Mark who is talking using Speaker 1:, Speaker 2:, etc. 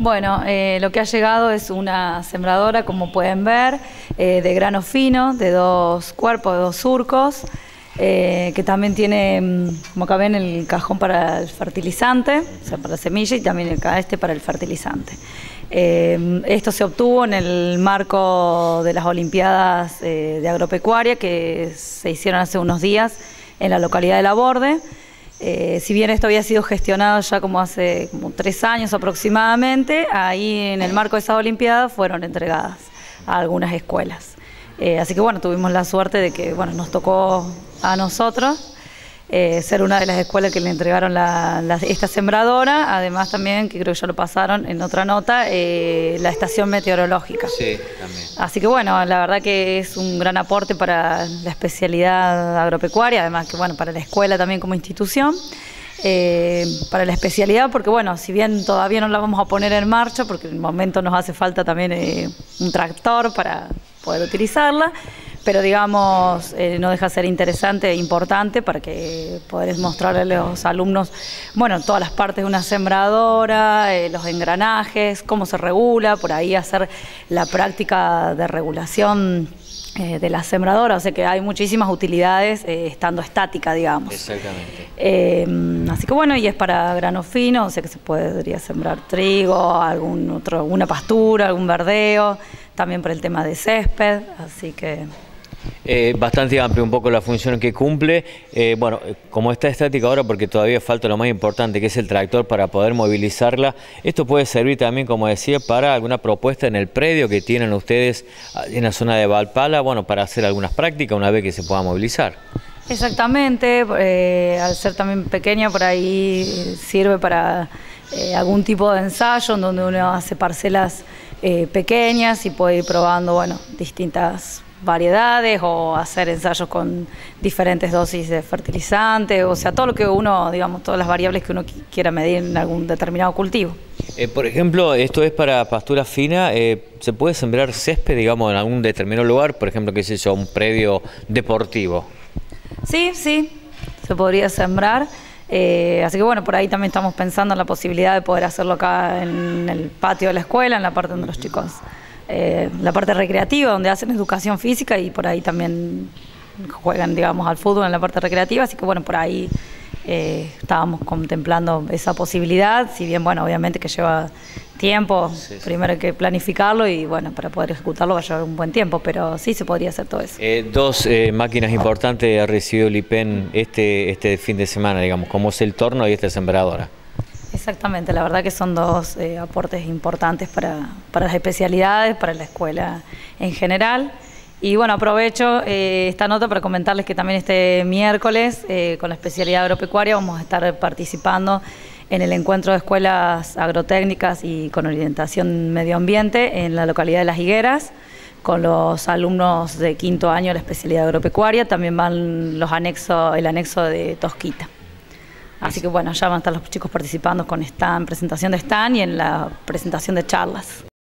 Speaker 1: Bueno, eh, lo que ha llegado es una sembradora, como pueden ver, eh, de grano fino, de dos cuerpos, de dos surcos, eh, que también tiene, mm, como acá ven, el cajón para el fertilizante, o sea, para la semilla, y también el este para el fertilizante. esto se obtuvo en el marco de las Olimpiadas de Agropecuaria que se hicieron hace unos días en la localidad de La Borde. Eh, si bien esto había sido gestionado ya como hace como tres años aproximadamente, ahí en el marco de esa Olimpiada fueron entregadas a algunas escuelas. Eh, así que bueno, tuvimos la suerte de que bueno, nos tocó a nosotros eh, ser una de las escuelas que le entregaron esta sembradora, además también, que creo que ya lo pasaron en otra nota, eh, la estación meteorológica.
Speaker 2: Sí, también.
Speaker 1: Así que bueno, la verdad que es un gran aporte para la especialidad agropecuaria, además que bueno, para la escuela también como institución. Eh, para la especialidad, porque bueno, si bien todavía no la vamos a poner en marcha, porque en el momento nos hace falta también un tractor para poder utilizarla, pero digamos, eh, no deja de ser interesante e importante para que poder mostrarle a los alumnos, bueno, todas las partes de una sembradora, eh, los engranajes, cómo se regula, por ahí hacer la práctica de regulación eh, de la sembradora, o sea que hay muchísimas utilidades estando estática, digamos.
Speaker 2: Exactamente.
Speaker 1: así que bueno, y es para grano fino, o sea que se podría sembrar trigo, algún otro, alguna pastura, algún verdeo, también por el tema de césped, así que
Speaker 2: eh, bastante amplio un poco la función que cumple. Eh, bueno, como está estática ahora, porque todavía falta lo más importante, que es el tractor para poder movilizarla, esto puede servir también, como decía, para alguna propuesta en el predio que tienen ustedes ah, en la zona de Valpala, bueno, para hacer algunas prácticas una vez que se pueda movilizar.
Speaker 1: Exactamente, eh, al ser también pequeña, por ahí sirve para algún tipo de ensayo en donde uno hace parcelas pequeñas y puede ir probando, bueno, distintas variedades o hacer ensayos con diferentes dosis de fertilizante, o sea, todo lo que uno, digamos, todas las variables que uno quiera medir en algún determinado cultivo.
Speaker 2: Eh, por ejemplo, esto es para pastura fina, eh, ¿se puede sembrar césped, digamos, en algún determinado lugar? Por ejemplo, qué sé yo, un predio deportivo.
Speaker 1: Sí, sí, se podría sembrar. Eh, así que bueno, por ahí también estamos pensando en la posibilidad de poder hacerlo acá en el patio de la escuela, en la parte donde los chicos eh, la parte recreativa, donde hacen educación física y por ahí también juegan, digamos, al fútbol en la parte recreativa, así que bueno, por ahí eh, estábamos contemplando esa posibilidad, si bien, bueno, obviamente que lleva tiempo, primero hay que planificarlo y bueno, para poder ejecutarlo va a llevar un buen tiempo, pero sí se podría hacer todo eso.
Speaker 2: Eh, dos máquinas importantes ha recibido el IPEN este, este fin de semana, digamos, como es el torno y esta sembradora.
Speaker 1: Exactamente, la verdad que son dos eh, aportes importantes para, las especialidades, para la escuela en general. Y bueno, aprovecho eh, esta nota para comentarles que también este miércoles, eh, con la especialidad agropecuaria, vamos a estar participando en el encuentro de escuelas agrotécnicas y con orientación medio ambiente en la localidad de Las Higueras, con los alumnos de quinto año de la especialidad agropecuaria. También van los anexos, el anexo de Tosquita. Así que bueno, ya van a estar los chicos participando con stand, presentación de stand y en la presentación de charlas.